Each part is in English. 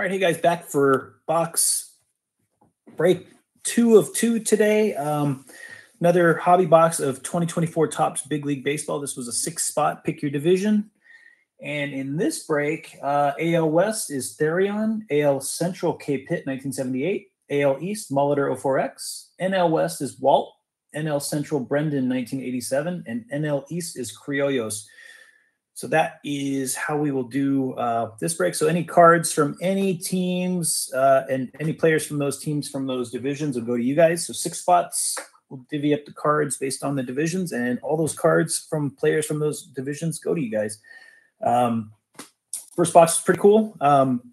All right, hey guys, back for box break two of two today. Um, another hobby box of 2024 Topps Big League Baseball. This was a six spot, pick your division. And in this break, uh, AL West is Therion, AL Central K Pitt 1978, AL East Molitor 04X, NL West is Walt, NL Central Brendan 1987, and NL East is Criollos so that is how we will do uh, this break. So any cards from any teams uh, and any players from those teams from those divisions will go to you guys. So six spots. We'll divvy up the cards based on the divisions, and all those cards from players from those divisions go to you guys. Um, first box is pretty cool. Um,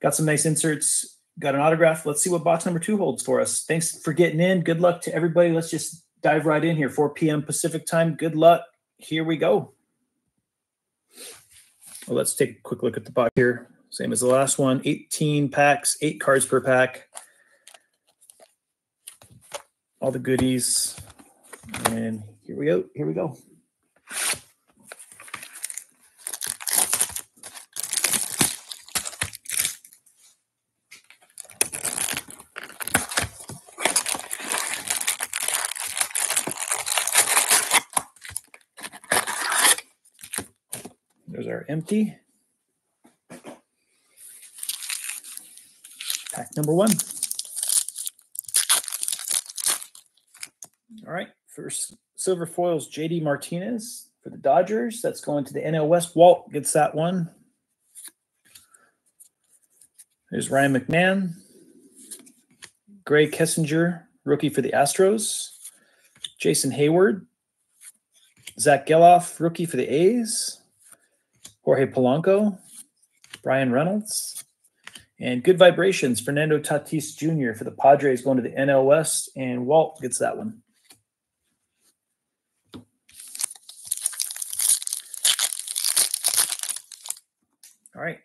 got some nice inserts. Got an autograph. Let's see what box number two holds for us. Thanks for getting in. Good luck to everybody. Let's just dive right in here. 4 p.m. Pacific time. Good luck. Here we go. Well, let's take a quick look at the box here. Same as the last one, 18 packs, eight cards per pack. All the goodies. And here we go. Here we go. Our empty. Pack number one. All right, first silver foils JD Martinez for the Dodgers. That's going to the NL West. Walt gets that one. There's Ryan McMahon. Grae Kessinger, rookie for the Astros. Jason Heyward. Zach Gelof, rookie for the A's. Jorge Polanco, Bryan Reynolds, and Good Vibrations, Fernando Tatis Jr. for the Padres going to the NL West, and Walt gets that one. All right.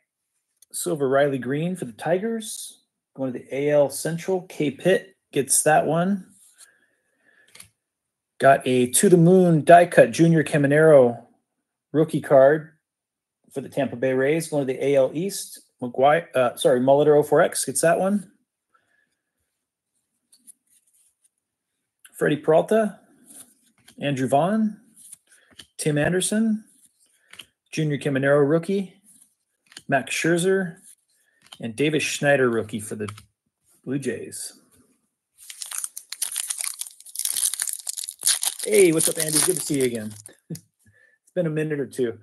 Silver Riley Greene for the Tigers. Going to the AL Central. K Pitt gets that one. Got a to the moon die cut Junior Caminero rookie card for the Tampa Bay Rays, going to the AL East. McGuire, uh, sorry, Molitor 04X gets that one. Freddie Peralta, Andrew Vaughn, Tim Anderson, Junior Caminero rookie, Max Scherzer, and Davis Schneider rookie for the Blue Jays. Hey, what's up, Andy? Good to see you again. it's been a minute or two.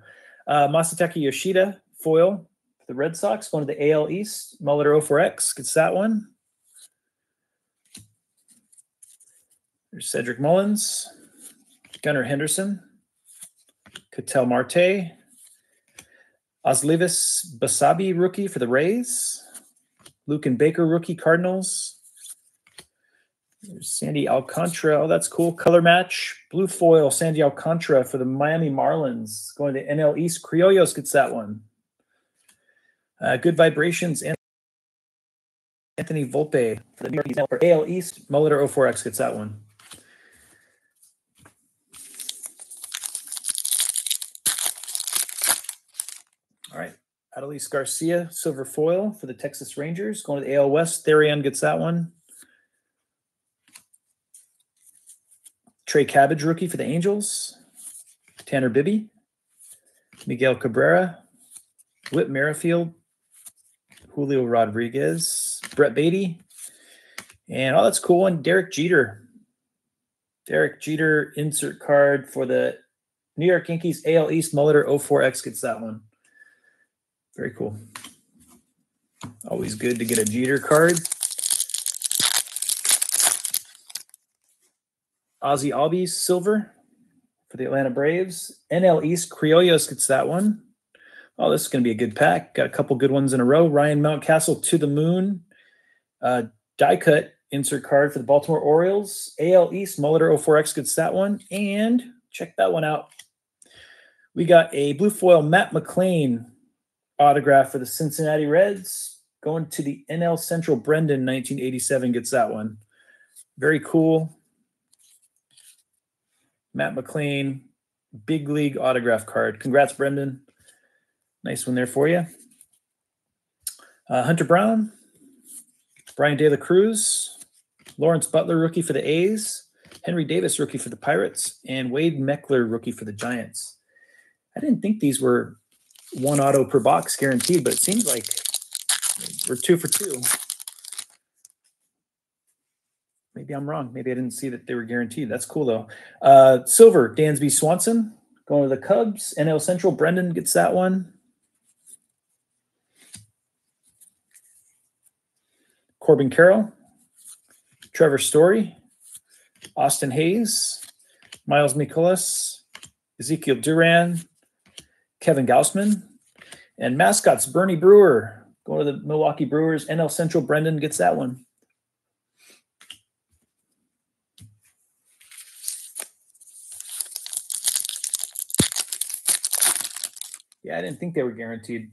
Uh, Masataka Yoshida, foil for the Red Sox, going to the AL East. Molitor 04X gets that one. There's Cedric Mullins, Gunnar Henderson, Ketel Marte, Osleivis Basabe rookie for the Rays. Luken Baker, rookie Cardinals. There's Sandy Alcantara. Oh, that's cool. Color match. Blue foil, Sandy Alcantara for the Miami Marlins. Going to NL East. Criollos gets that one. Uh, good vibrations. Anthony Volpe for the New York for AL East. Molitor 04X gets that one. All right. Adolis Garcia, silver foil for the Texas Rangers. Going to the AL West. Therion gets that one. Trey Cabbage, rookie for the Angels. Tanner Bibee, Miguel Cabrera. Whit Merrifield. Julio Rodriguez. Brett Baty, And oh, that's cool. And Derek Jeter. Derek Jeter insert card for the New York Yankees AL East Molitor 04X gets that one. Very cool. Always good to get a Jeter card. Ozzy Albies, silver for the Atlanta Braves. NL East, Criollos gets that one. Oh, this is going to be a good pack. Got a couple good ones in a row. Ryan Mountcastle to the moon. Uh, die cut insert card for the Baltimore Orioles. AL East, Molitor 04X gets that one. And check that one out. We got a blue foil Matt McLain autograph for the Cincinnati Reds. Going to the NL Central Brendan 1987 gets that one. Very cool. Matt McLain, big league autograph card. Congrats, Brendan. Nice one there for you. Uh, Hunter Brown, Bryan De La Cruz, Lawrence Butler, rookie for the A's, Henry Davis, rookie for the Pirates, and Wade Meckler, rookie for the Giants. I didn't think these were one auto per box guaranteed, but it seems like we're two for two. Maybe I'm wrong. Maybe I didn't see that they were guaranteed. That's cool though. Uh, silver, Dansby Swanson going to the Cubs. NL Central, Brendan gets that one. Corbin Carroll, Trevor Story, Austin Hays, Miles Mikolas, Ezekiel Duran, Kevin Gausman, and mascots Bernie Brewer going to the Milwaukee Brewers. NL Central, Brendan gets that one. I didn't think they were guaranteed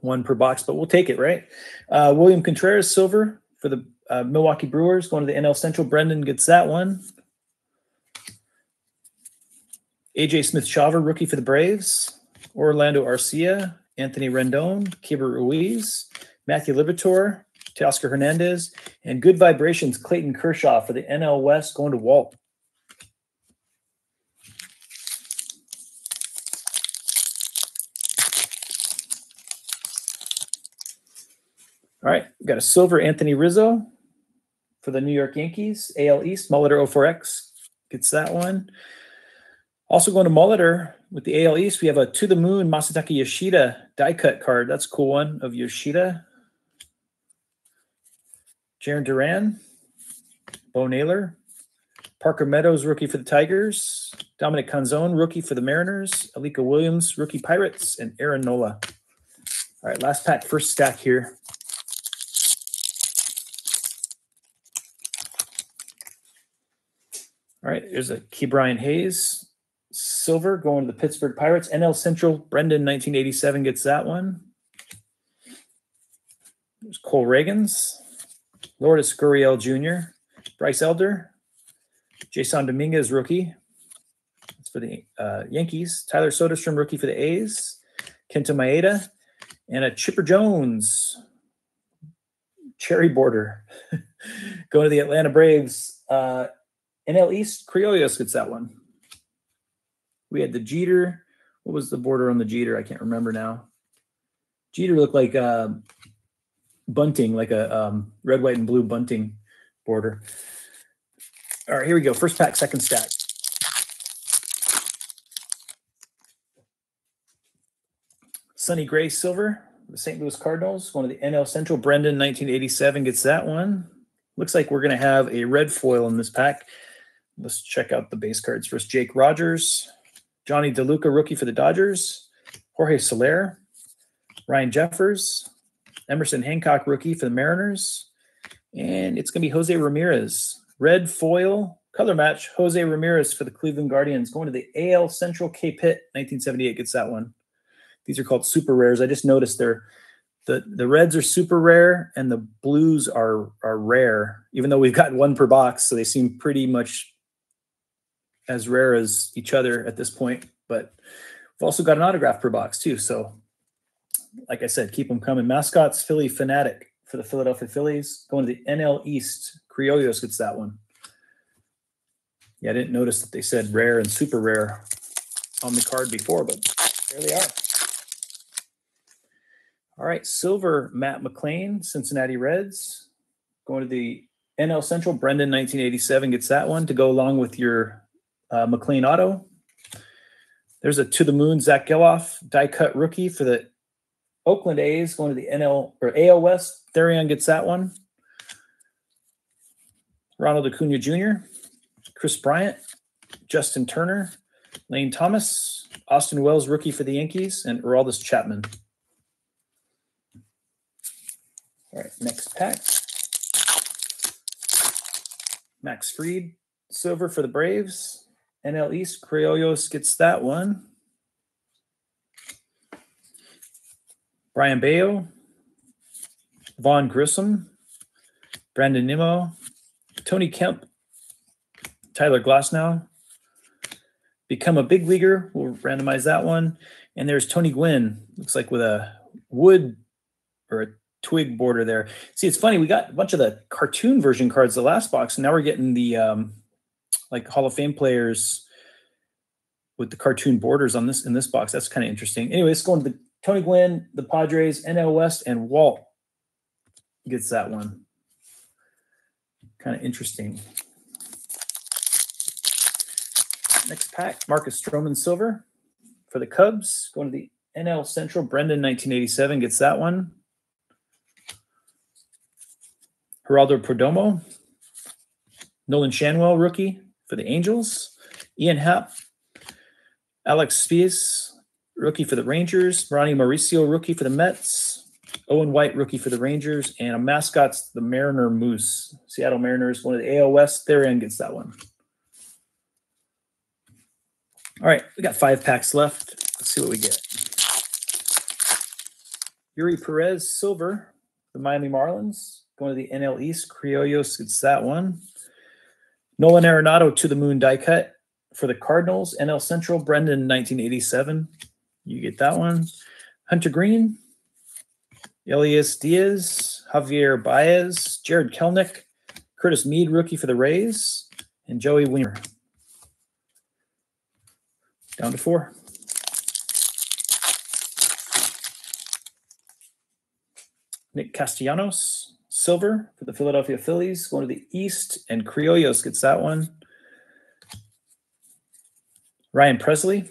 one per box, but we'll take it, right? Uh, William Contreras, silver for the uh, Milwaukee Brewers, going to the NL Central. Brendan gets that one. AJ Smith Shawver, rookie for the Braves. Orlando Arcia, Anthony Rendon, Keibert Ruiz, Matthew Liberatore, Teoscar Hernandez, and Good Vibrations, Clayton Kershaw for the NL West, going to Walt. All right, we've got a silver Anthony Rizzo for the New York Yankees. AL East, Molitor 04X gets that one. Also going to Molitor with the AL East, we have a To the Moon Masataka Yoshida die cut card. That's a cool one of Yoshida. Jarren Duran, Bo Naylor, Parker Meadows, rookie for the Tigers, Dominic Canzone, rookie for the Mariners, Alika Williams, rookie Pirates, and Aaron Nola. All right, last pack, first stack here. All right, there's a Ke'Bryan Hayes silver going to the Pittsburgh Pirates. NL Central, Brendan 1987 gets that one. There's Cole Ragans, Lourdes Gurriel Jr., Bryce Elder, Jasson Dominguez rookie. That's for the uh, Yankees. Tyler Soderstrom rookie for the A's. Kenta Maeda and a Chipper Jones cherry border going to the Atlanta Braves. Uh, NL East, Criollos gets that one. We had the Jeter. What was the border on the Jeter? I can't remember now. Jeter looked like uh, bunting, like a um, red, white, and blue bunting border. All right, here we go. First pack, second stack. Sonny Gray Silver, the St. Louis Cardinals, one of the NL Central. Brendan, 1987, gets that one. Looks like we're going to have a red foil in this pack. Let's check out the base cards first. Jake Rogers, Jonny DeLuca, rookie for the Dodgers, Jorge Soler, Ryan Jeffers, Emerson Hancock, rookie for the Mariners, and it's going to be Jose Ramirez, red foil color match. Jose Ramirez for the Cleveland Guardians, going to the AL Central K Pit 1978 gets that one. These are called super rares. I just noticed they're the the reds are super rare and the blues are are rare even though we've got one per box so they seem pretty much as rare as each other at this point, but we've also got an autograph per box too. So, like I said, keep them coming. Mascots, Phillie Phanatic for the Philadelphia Phillies. Going to the NL East, Criollos gets that one. Yeah, I didn't notice that they said rare and super rare on the card before, but there they are. All right, silver, Matt McLain, Cincinnati Reds. Going to the NL Central, Brendan, 1987 gets that one to go along with your uh, McLain Auto. There's a to the moon Zach Gelof die cut rookie for the Oakland A's going to the NL or AL West. Therion gets that one. Ronald Acuna Jr., Kris Bryant, Justin Turner, Lane Thomas, Austin Wells rookie for the Yankees, and Aroldis Chapman. All right, next pack. Max Fried, silver for the Braves. NL East, Criollos gets that one. Brayan Bello, Vaughn Grissom, Brandon Nimmo, Tony Kemp, Tyler Glasnow. Become a big leaguer. We'll randomize that one. And there's Tony Gwynn. Looks like with a wood or a twig border there. See, it's funny. We got a bunch of the cartoon version cards the last box, and now we're getting the um, like Hall of Fame players with the cartoon borders on this in this box. That's kind of interesting. Anyway, let's go into the Tony Gwynn, the Padres, NL West, and Walt gets that one. Kind of interesting. Next pack, Marcus Stroman Silver for the Cubs. Going to the NL Central, Brendan 1987 gets that one. Geraldo Perdomo, Nolan Schanuel rookie for the Angels. Ian Happ, Alex Speas, rookie for the Rangers. Ronny Mauricio, rookie for the Mets. Owen White, rookie for the Rangers. And a mascot's the Mariner Moose. Seattle Mariners, one of the AL West. Therion gets that one. All right, we got five packs left. Let's see what we get. Eury Perez, silver, the Miami Marlins. Going to the NL East, Criollos gets that one. Nolan Arenado to the moon die cut for the Cardinals. NL Central, Brendan, 1987. You get that one. Hunter Greene, Elias Diaz, Javier Baez, Jarred Kelenic, Curtis Mead, rookie for the Rays, and Joey Wiemer. Down to four. Nick Castellanos, silver for the Philadelphia Phillies, going to the East, and Criollos gets that one. Ryan Presley,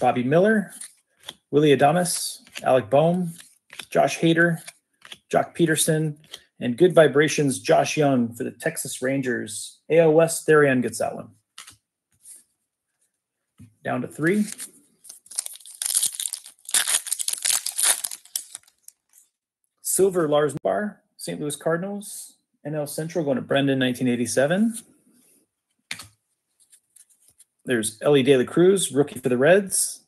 Bobby Miller, Willy Adames, Alec Bohm, Josh Hader, Joc Pederson, and Good Vibrations Josh Jung for the Texas Rangers. AL West, Therian gets that one. Down to three. Silver Lars Bar, St. Louis Cardinals. NL Central going to Brendan, 1987. There's Elly De La Cruz, rookie for the Reds.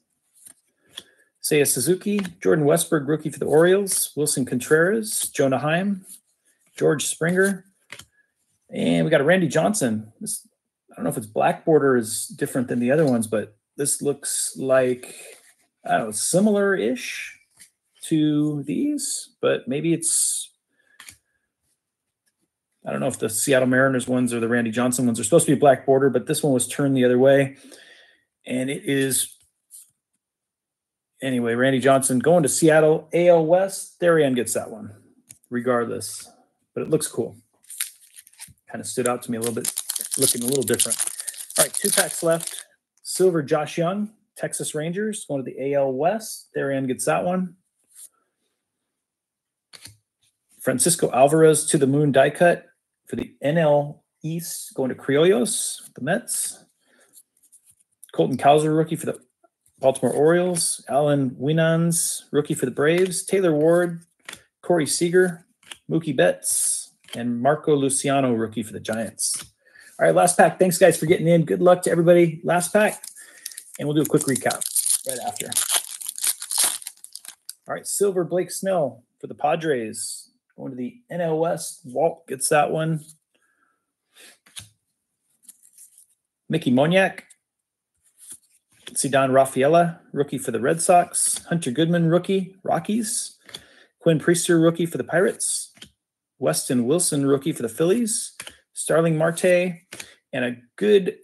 Seiya Suzuki, Jordan Westburg, rookie for the Orioles. Willson Contreras, Jonah Heim, George Springer. And we got a Randy Johnson. This, I don't know if it's black border is different than the other ones, but this looks like, I don't know, similar ish to these, but maybe it's, I don't know if the Seattle Mariners ones or the Randy Johnson ones are supposed to be black border, but this one was turned the other way. And it is, anyway, Randy Johnson going to Seattle, AL West. Therian gets that one, regardless, but it looks cool. Kind of stood out to me a little bit, looking a little different. All right, two packs left. Silver Josh Jung, Texas Rangers, going to the AL West. Therian gets that one. Francisco Alvarez to the moon die cut for the NL East, going to Criollos, the Mets. Colton Cowser, rookie for the Baltimore Orioles. Allan Winans, rookie for the Braves. Taylor Ward, Corey Seager, Mookie Betts, and Marco Luciano, rookie for the Giants. All right, last pack. Thanks, guys, for getting in. Good luck to everybody. Last pack, and we'll do a quick recap right after. All right, Silver Blake Snell for the Padres. Going to the NL West. Walt gets that one. Mickey Moniak. Ceddanne Rafaela, rookie for the Red Sox. Hunter Goodman, rookie, Rockies. Quinn Priester, rookie for the Pirates. Weston Wilson, rookie for the Phillies. Starling Marte, and a good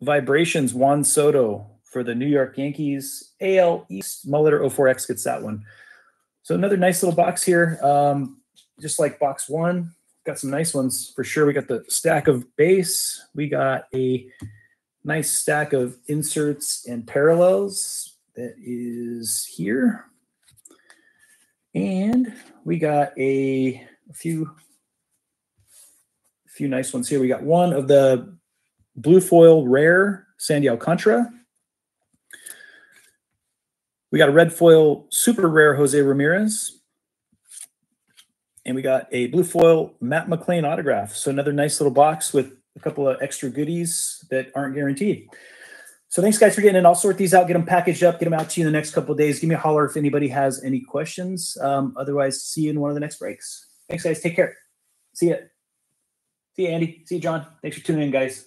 vibrations Juan Soto for the New York Yankees. AL East Muller 04X gets that one. So another nice little box here. Um, just like box one, got some nice ones for sure. We got the stack of base. We got a nice stack of inserts and parallels that is here. And we got a, a few few nice ones here. We got one of the blue foil rare Sandy Alcantara. We got a red foil super rare Jose Ramirez. And we got a blue foil Matt McLain autograph. So another nice little box with a couple of extra goodies that aren't guaranteed. So thanks guys for getting in. I'll sort these out, get them packaged up, get them out to you in the next couple days. Give me a holler if anybody has any questions. Um, otherwise, see you in one of the next breaks. Thanks guys. Take care. See ya. See you, Andy. See you, John. Thanks for tuning in, guys.